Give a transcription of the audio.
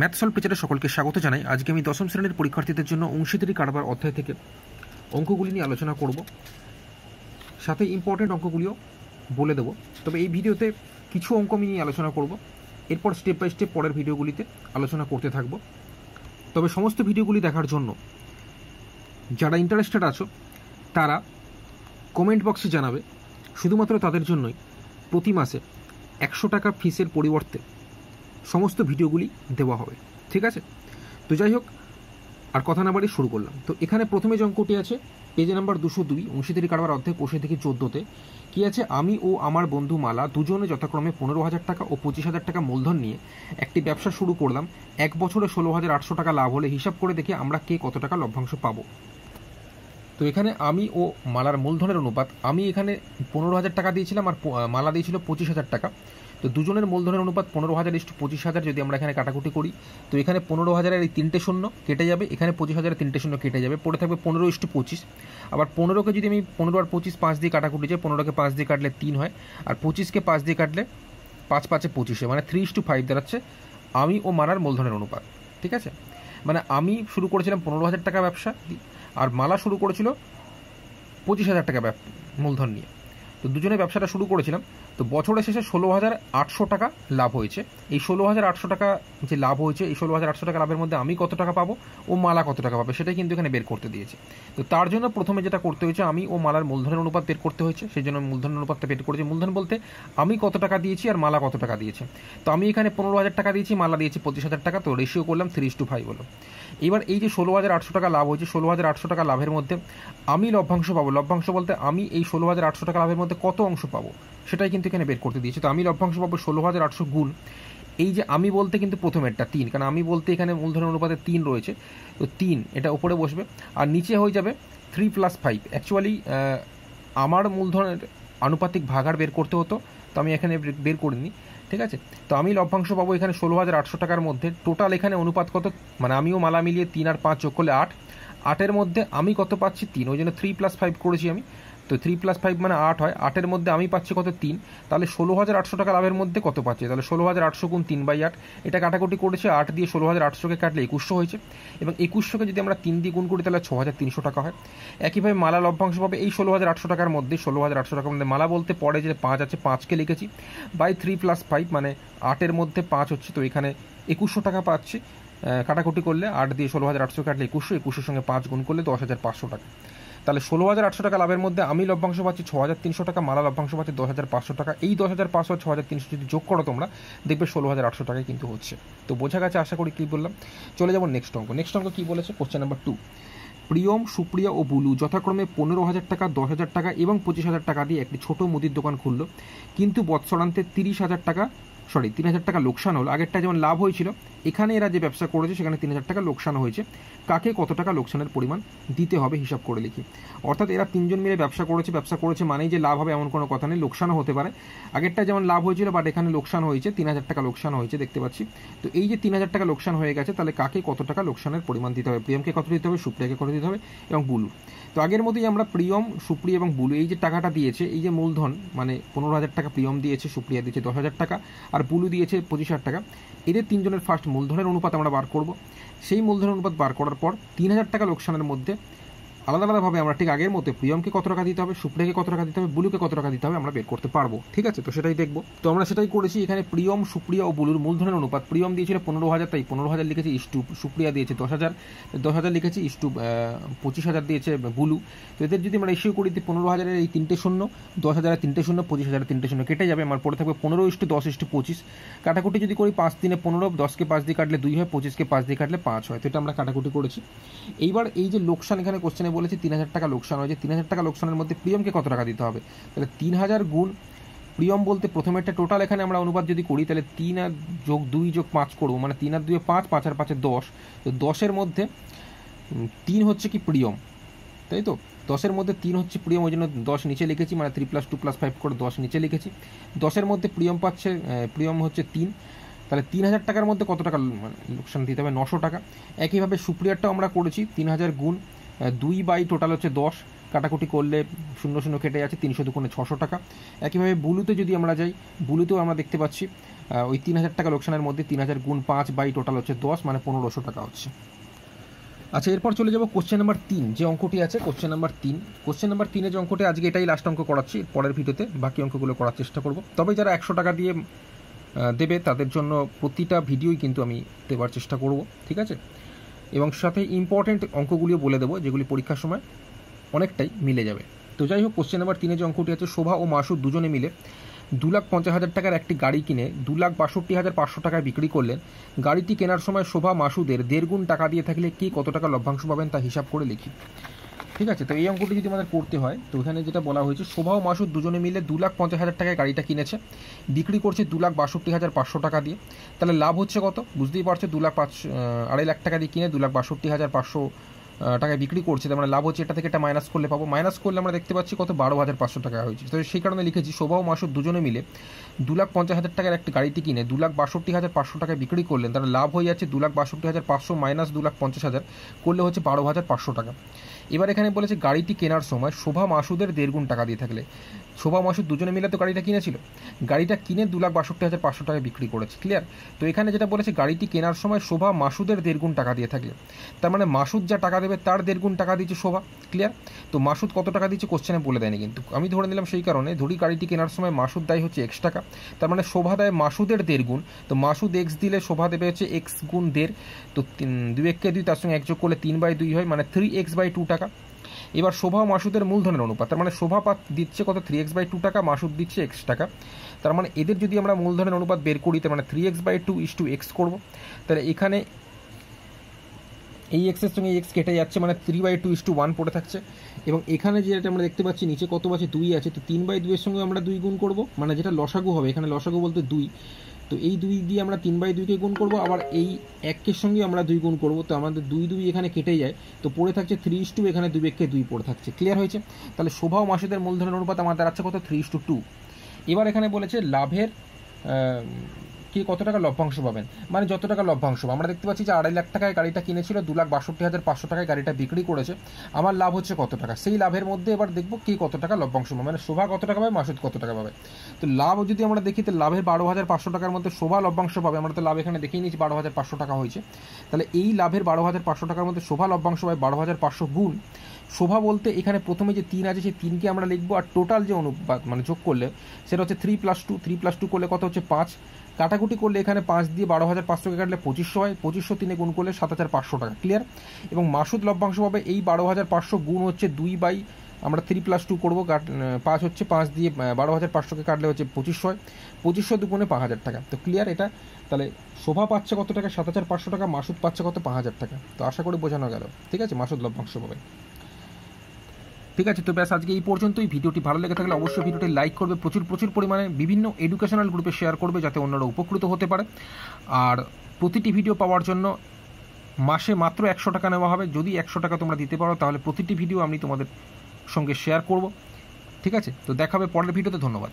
Math solve টিচারে সকলকে স্বাগত জানাই। আজকে আমি দশম শ্রেণির পরীক্ষার্থীদের জন্য অংশীদারি কারবার অধ্যায় থেকে অঙ্কগুলি নিয়ে আলোচনা করব। সাথে ইম্পর্টেন্ট অঙ্কগুলিও বলে দেবো। তবে এই ভিডিওতে কিছু অঙ্ক আমি নিয়ে আলোচনা করব। এরপর স্টেপ বাই স্টেপ পরের ভিডিওগুলিতে আলোচনা করতে থাকব। তবে সমস্ত ভিডিওগুলি দেখার জন্য যারা ইন্টারেস্টেড আছো, তারা কমেন্ট বক্সে জানাবে। শুধুমাত্র তাদের জন্যই প্রতি মাসে একশো টাকা ফিসের পরিবর্তে সমস্ত ভিডিওগুলি দেওয়া হবে। ঠিক আছে? তো যাই হোক, আর কথা না বাড়ি শুরু করলাম। তো এখানে প্রথমে যে অঙ্কটি আছে পেজ নাম্বার দুশো দুই, অংশীদারি কারবার অর্ধেক কোষে থেকে চোদ্দোতে, কি আছে? আমি ও আমার বন্ধু মালা দুজনে যথাক্রমে পনেরো হাজার টাকা ও পঁচিশ হাজার টাকা মূলধন নিয়ে একটি ব্যবসা শুরু করলাম। এক বছরে ষোলো হাজার আটশো টাকা লাভ হলে হিসাব করে দেখি আমরা কে কত টাকা লভ্যাংশ পাবো। তো এখানে আমি ও মালার মূলধনের অনুপাত, আমি এখানে পনেরো হাজার টাকা দিয়েছিলাম আর মালা দিয়েছিল পঁচিশ হাজার টাকা। তো দুজনের মূলধনের অনুপাত পনেরো হাজার ইস্টু পঁচিশ হাজার যদি আমরা এখানে কাটাকুটি করি, তো এখানে পনেরো হাজারের এই তিনটে শূন্য কেটে যাবে, এখানে পঁচিশ হাজারের তিনটে শূন্য কেটে যাবে, পড়ে থাকবে পনেরো ইস্টু পঁচিশ। আবার পনেরোকে যদি আমি পনেরো আর পঁচিশ পাঁচ দিয়ে কাটাকুটি যাই পনেরোকে পাঁচ দিয়ে কাটলে তিন হয়, আর পঁচিশকে পাঁচ দিয়ে কাটলে পাঁচ পাঁচে পঁচিশে মানে থ্রি ইস্টু ফাইভ দাঁড়াচ্ছে আমি ও মালার মূলধনের অনুপাত, ঠিক আছে? মানে আমি শুরু করেছিলাম পনেরো হাজার টাকা ব্যবসা, আর মালা শুরু করেছিল পঁচিশ হাজার টাকা মূলধন নিয়ে। তো দুজনে ব্যবসাটা শুরু করেছিলাম। তো বছরের শেষে ষোলো হাজার আটশো টাকা লাভ হয়েছে। এই ষোলো হাজার আটশো টাকা যে লাভ হয়েছে, এই ষোলো হাজার আটশো টাকা লাভের মধ্যে আমি কত টাকা পাবো, ও মালা কত টাকা পাবে, সেটাই কিন্তু এখানে বের করতে দিয়েছে। তো তার জন্য প্রথমে যেটা করতে হয়েছে, আমি ও মালার মূলধনের অনুপাত বের করতে হয়েছে। সেই জন্য আমি মূলধনের অনুপাতটা বের করেছি। মূলধন বলতে আমি কত টাকা দিয়েছি আর মালা কত টাকা দিয়েছে। তো আমি এখানে পনেরো হাজার টাকা দিয়েছি, মালা দিয়েছি পঁচিশ হাজার টাকা, তো রেশিও করলাম থ্রি টু ফাইভ হলো এবার এই যে ষোলো হাজার আটশো টাকা লাভ হয়েছে ষোলো হাজার আটশো টাকা লাভের মধ্যে আমি লভ্যাংশ পাবো। লভ্যাংশ বলতে আমি এই ষোলো হাজার আটশো টাকা লাভের মধ্যে কত অংশ পাবো, সেটাই কিন্তু এখানে বের করতে দিয়েছে। তো আমি লভ্যাংশ পাবো ষোলো হাজার আটশো গুণ, এই যে আমি বলতে কিন্তু প্রথমেরটা তিন, কারণ আমি বলতে এখানে মূলধনের অনুপাতে তিন রয়েছে। তো তিন, এটা উপরে বসবে। আর নিচে হয়ে যাবে থ্রি প্লাস ফাইভ অ্যাকচুয়ালি আমার মূলধনের আনুপাতিক ভাগার বের করতে হতো, তো আমি এখানে বের করিনি, ঠিক আছে? তো আমি লভ্যাংশ পাবো এখানে ষোলো হাজার আটশো টাকার মধ্যে টোটাল এখানে অনুপাত কত মানে আমিও মালা মিলিয়ে তিন আর পাঁচ যোগ করলে আট। আটের মধ্যে আমি কত পাচ্ছি? তিন, ওই জন্য থ্রি প্লাস ফাইভ করেছি আমি। তো থ্রি প্লাস ফাইভ মানে আট হয়। আটের মধ্যে আমি পাচ্ছি কত তিন? তাহলে ষোলো হাজার আটশো টাকা লাভের মধ্যে কত পাচ্ছি? তাহলে ষোলো হাজার আটশো গুণ তিন বাই আট। এটা কাটাকুটি করেছে, আট দিয়ে ষোলো হাজার আটশোকে কাটলে একুশশো হয়েছে। এবং একুশশোকে যদি আমরা তিন দিয়ে গুণ করি, তাহলে ছ হাজার তিনশো টাকা হয়। একইভাবে মালা লভ্যাংশ পাবে এই ষোলো হাজার আটশো টাকার মধ্যে ষোলো হাজার আটশো টাকার মধ্যে মালা বলতে পরে যে পাঁচ আছে পাঁচকে লিখেছি। বাই থ্রি প্লাস ফাইভ মানে আটের মধ্যে পাঁচ হচ্ছে, তো এখানে একুশশো টাকা পাচ্ছি। কাটাকুটি করলে আট দিয়ে ষোলো হাজার আটশো কাটলে একুশশো একুশের সঙ্গে পাঁচ গুণ করলে দশ হাজার পাঁচশো টাকা। তাহলে ষোলো হাজার আটশো টাকা লাভের মধ্যে আমি লভ্যাংশ পাচ্ছি ছ হাজার তিনশো টাকা, মালা লভ্যাংশ পাচ্ছি দশ হাজার পাঁচশো টাকা। এই দশ হাজার পাঁচশো ছ হাজার তিনশো যদি যোগ করো তোমরা, দেখবে ষোলো হাজার আটশো টাকায় কিন্তু হচ্ছে। তো বোঝা গেছে, আশা করি কী বললাম? চলে যাব নেক্সট অঙ্ক। নেক্সট অঙ্ক কী বলেছে? Question number two Priyam, Supriya ও বুলু যথাক্রমে পনেরো হাজার টাকা, দশ হাজার টাকা এবং পঁচিশ হাজার টাকা দিয়ে একটি ছোট মুদির দোকান খুললো। কিন্তু বৎসরান্তে তিরিশ হাজার টাকা সরি তিন হাজার টাকা লোকসান হলো। আগেরটা যেমন লাভ হয়েছিল এখানে এরা যে ব্যবসা করেছে, সেখানে তিন হাজার টাকা লোকসান হয়েছে। কাকে কত টাকা লোকসানের পরিমাণ দিতে হবে হিসাব করে লিখি। অর্থাৎ এরা তিনজন মিলে ব্যবসা করেছে ব্যবসা করেছে মানেই যে লাভ হবে এমন কোনো কথা নেই, লোকসানও হতে পারে। আগেরটা যেমন লাভ হয়েছিল বাট এখানে লোকসান হয়েছে, তিন হাজার টাকা লোকসান হয়েছে, দেখতে পাচ্ছি। তো এই যে তিন হাজার টাকা লোকসান হয়ে গেছে, তাহলে কাকে কত টাকা লোকসানের পরিমাণ দিতে হবে? প্রিয়মকে কত দিতে হবে? সুপ্রিয়াকে কত দিতে হবে? এবং বুলু। তো আগের মতোই আমরা প্রিয়ম সুপ্রিয়া এবং বুলু, এই যে টাকাটা দিয়েছে, এই যে মূলধন মানে পনেরো হাজার টাকা প্রিয়ম দিয়েছে, সুপ্রিয়া দিয়েছে দশ হাজার টাকা, আর বুলু দিয়েছে পঁচিশ হাজার টাকা। এদের তিনজনের ফার্স্ট মূলধনের অনুপাত আমরা বার করব। সেই মূলধনের অনুপাত বার করার পর তিন হাজার টাকা লোকসানের মধ্যে আলাদা আলাদাভাবে আমরা ঠিক আগের মতো প্রিয়মকে কত টাকা দিতে হবে, সুপ্রিয়াকে কত টাকা দিতে হবে, বুলুকে কত টাকা দিতে হবে আমরা বের করতে পারব। ঠিক আছে? তো সেটাই দেখব। তো আমরা সেটাই করেছি। এখানে প্রিয়ম, সুপ্রিয়া ও বুলুর মূলধনের অনুপাত। প্রিয়ম দিয়েছিল পনেরো হাজার, তাই পনেরো হাজার লিখেছি ইস্টু সুপ্রিয়া দিয়েছে দশ হাজার। দশ হাজার লিখেছি ইস্টু পঁচিশ হাজার দিয়েছে বুলু। তো এদের যদি আমরা ইস্যু করি, পনেরো হাজারের এই তিনটে শূন্য, দশ হাজারের তিনটে শূন্য, পঁচিশ হাজারের তিনটে শূন্য কেটে যাবে। আমার পরে থাকবে পনেরো ইস্টু দশ ইস্টু পঁচিশ। কাটাকুটি যদি করি, পাঁচ দিনে পনেরো দশকে পাঁচ দিয়ে কাটলে দুই হয় পঁচিশকে পাঁচ দিয়ে কাটলে পাঁচ হয়। তো এটা আমরা কাটাকুটি করেছি। এইবার এই যে লোকসান এখানে কোশ্চেনে বলেছে তিন হাজার টাকা লোকসান হয়েছে। তিন হাজার টাকা লোকসানের মধ্যে প্রিয়মকে কত টাকা দিতে হবে? তাহলে তিন হাজার গুণ প্রিয়ম বলতে প্রথমে একটা টোটাল এখানে আমরা অনুপাত যদি করি, তাহলে তিন আর যোগ দুই যোগ পাঁচ করব মানে তিন আর দুয়ে পাঁচ পাঁচ আর পাঁচে দশ। তো দশের মধ্যে তিন হচ্ছে কি প্রিয়ম? তাই তো? দশের মধ্যে তিন হচ্ছে প্রিয়ম, ওই জন্য দশ নিচে লিখেছি মানে three plus two plus five করে দশ নিচে লিখেছি। দশের মধ্যে প্রিয়ম পাচ্ছে প্রিয়ম হচ্ছে তিন। তাহলে তিন হাজার টাকার মধ্যে কত টাকা মানে লোকসান দিতে হবে? নশো টাকা। একইভাবে সুপ্রিয়ারটাও আমরা করেছি, তিন হাজার গুণ দুই বাই টোটাল হচ্ছে দশ। কাটাকুটি করলে শূন্য শূন্য কেটে যাচ্ছে, তিনশো দুগুণে ছশো টাকা। একইভাবে বুলুতে যদি আমরা যাই, বুলুতেও আমরা দেখতে পাচ্ছি ওই তিন হাজার টাকা লোকসানের মধ্যে তিন হাজার গুণ পাঁচ বাই টোটাল হচ্ছে দশ মানে পনেরোশো টাকা হচ্ছে। আচ্ছা এরপর চলে যাব কোশ্চেন নাম্বার তিন, যে অঙ্কটি আছে কোশ্চেন নাম্বার তিন। কোশ্চেন নাম্বার তিনে যে অঙ্কটি, আজকে এটাই লাস্ট অঙ্ক করাচ্ছি, পরের ভিডিওতে বাকি অঙ্কগুলো করার চেষ্টা করব। তবে যারা একশো টাকা দিয়ে দেবে, তাদের জন্য প্রতিটা ভিডিওই কিন্তু আমি দেওয়ার চেষ্টা করব, ঠিক আছে? এবং সাথে ইম্পর্টেন্ট অঙ্কগুলিও বলে দেবো, যেগুলি পরীক্ষার সময় অনেকটাই মিলে যাবে। তো যাই হোক কোশ্চেন নাম্বার তিনে যে অঙ্কটি আছে, শোভা ও মাসুদ দুজনে মিলে দু লাখ পঞ্চাশ হাজার টাকার একটি গাড়ি কিনে দু লাখ বাষট্টি হাজার পাঁচশো টাকায় বিক্রি করলেন। গাড়িটি কেনার সময় শোভা মাসুদের দেড় গুণ টাকা দিয়ে থাকলে কে কত টাকা লভ্যাংশ পাবেন তা হিসাব করে লিখি। ঠিক আছে, তো এই অঙ্কটি যদি আমাদের করতে হয়, তো এখানে যেটা বলা হয়েছে, শোভা ও দুজনে মিলে দু লাখ পঞ্চাশ হাজার টাকায় গাড়িটা কিনেছে। বিক্রি করছে দু লাখ বাষট্টি হাজার পাঁচশো টাকা দিয়ে। তাহলে লাভ হচ্ছে কত? বুঝতেই পারছ, দু লাখ পাঁচ আড়াই লাখ টাকা দিয়ে কিনে দু লাখ বাষট্টি হাজার পাঁচশো টাকায় বিক্রি করছে, তার মানে লাভ হচ্ছে, এটা থেকে এটা মাইনাস করলে পাবো। মাইনাস করলে আমরা দেখতে পাচ্ছি কত বারো হাজার পাঁচশো টাকা হয়েছে। তো সেই কারণে লিখেছি, শোভা ও মাসুদ দুজনে মিলে দু লাখ পঞ্চাশ হাজার টাকার একটি গাড়িটি কিনে দু লাখ বাষট্টি হাজার পাঁচশো টাকায় বিক্রি করলেন। তার লাভ হয়ে যাচ্ছে দু লাখ বাষট্টি হাজার পাঁচশো মাইনাস দু লাখ পঞ্চাশ হাজার, করলে হচ্ছে বারো হাজার পাঁচশো টাকা। এবার এখানে বলেছে, গাড়িটি কেনার সময় শোভা মাসুদের দেড় গুণ টাকা দিয়ে থাকলে। শোভা মাসুদ দুজনে মিলে তো গাড়িটা কিনেছিল। গাড়িটা কিনে দু লাখ বাষট্টি হাজার পাঁচশো টাকায় বিক্রি করেছে ক্লিয়ার তো এখানে যেটা বলেছে, গাড়িটি কেনার সময় শোভা মাসুদের দেড় গুণ টাকা দিয়ে থাকলে। তার মানে মাসুদ যা টাকা দেবে, তার দেড় গুণ টাকা দিচ্ছে শোভা ক্লিয়ার তো মাসুদ কত টাকা দিচ্ছে কোশ্চেনে বলে দেয়নি কিন্তু। আমি ধরে নিলাম সেই কারণে, ধরি গাড়িটি কেনার সময় মাসুদ দেয় হচ্ছে এক্স টাকা। তার মানে শোভা দেয় মাসুদের দেড় গুণ। তো মাসুদ এক্স দিলে শোভা দেবে হচ্ছে এক্স গুণ দেড়। তো দুই এককে দুই, তার সঙ্গে এক যোগ করলে তিন বাই দুই হয় মানে থ্রি এক্স বাই টু টাকা। এবার শোভা মাসুদের মূলধনের অনুপাত। তার মানে শোভা পাত দিচ্ছে কত? থ্রি এক্স বাই টু টাকা, মাসুদ দিচ্ছে এক্স টাকা। তার মানে এদের যদি আমরা মূলধনের অনুপাত বের করি, তার মানে three x by two is two x করব। তাহলে এখানে এই এক্সের সঙ্গে এক্স কেটে যাচ্ছে মানে three by two is two one পড়ে থাকছে। এবং এখানে যেটা আমরা দেখতে পাচ্ছি, নিচে কত আছে দুই আছে, তো তিন বাই দুইয়ের সঙ্গে আমরা দুই গুণ করব। মানে যেটা লসাগু হবে, এখানে লসাগু বলতে দুই। তো এই দুই দিয়ে আমরা তিন বাই দুইকে গুণ করব, আবার এই একের সঙ্গে আমরা দুই গুণ করব। তো আমাদের দুই দুই এখানে কেটে যায়। তো পড়ে থাকছে থ্রি ইস টু এখানে দুই একে দুই পড়ে থাকছে। ক্লিয়ার হয়েছে? তাহলে শোভা ও মাসুদের মূলধনের অনুপাত আমাদের আছে কত? থ্রি ইস টু টু এবার এখানে বলেছে লাভের কি কত টাকা লভ্যাংশ পাবেন? মানে যত টাকা লভ্যাংশ আমরা দেখতে পাচ্ছি যে আড়াই লাখ টাকায় গাড়িটা কিনেছিল, দু লাখ বাষট্টি হাজার পাঁচশো টাকায় গাড়িটা বিক্রি করেছে। আমার লাভ হচ্ছে কত টাকা? সেই লাভের মধ্যে এবার দেখব কি কত টাকা লভ্যাংশ পাবে। মানে শোভা কত টাকা পাবে, মাসুদ কত টাকা পাবে? তো লাভ যদি আমরা দেখি, তো লাভের বারো হাজার পাঁচশো টাকার মধ্যে শোভা লভ্যাংশ পাবে। আমরা তো লাভ এখানে দেখিয়ে নিয়েছি, বারো হাজার পাঁচশো টাকা হয়েছে। তাহলে এই লাভের বারো হাজার পাঁচশো টাকার মধ্যে শোভা লভ্যাংশ পাবে বারো হাজার পাঁচশো গুণ। শোভা বলতে এখানে প্রথমে যে তিন আছে, সেই তিনকে আমরা লিখব। আর টোটাল যে অনুপাত মানে যোগ করলে, সেটা হচ্ছে three plus two three plus two করলে কত হচ্ছে? পাঁচ। কাটাকুটি করলে এখানে পাঁচ দিয়ে বারো হাজার পাঁচশোকে কাটলে পঁচিশশো হয়। পঁচিশশো তিনে গুণ করলে সাত হাজার পাঁচশো টাকা। ক্লিয়ার এবং মাসুদ লভ্যাংশ পাবে এই বারো হাজার পাঁচশো গুণ হচ্ছে দুই বাই, আমরা থ্রি প্লাস টু করব। পাঁচ হচ্ছে পাঁচ দিয়ে বারো হাজার পাঁচশোকে কাটলে হচ্ছে পঁচিশশো হয়। পঁচিশশো দুগুণে পাঁচ হাজার টাকা। তো ক্লিয়ার এটা? তাহলে শোভা পাচ্ছে কত টাকা? সাত হাজার পাঁচশো টাকা, মাসুদ পাচ্ছে কত? পাঁচ হাজার টাকা। তো আশা করি বোঝানো গেল। ঠিক আছে? মাসুদ লভ্যাংশ পাবে ঠিক আছে, তো ব্যাস আজকে এই পর্যন্তই। ভিডিওটি ভালো লেগে থাকলে অবশ্যই ভিডিওটি লাইক করবে, প্রচুর প্রচুর পরিমাণে বিভিন্ন এডুকেশনাল গ্রুপে শেয়ার করবে যাতে অন্যরা উপকৃত হতে পারে। আর প্রতিটি ভিডিও পাওয়ার জন্য মাসে মাত্র একশো টাকা নেওয়া হবে। যদি একশো টাকা তোমরা দিতে পারো, তাহলে প্রতিটি ভিডিও আমি তোমাদের সঙ্গে শেয়ার করব। ঠিক আছে, তো দেখাবে পরের ভিডিওতে ধন্যবাদ।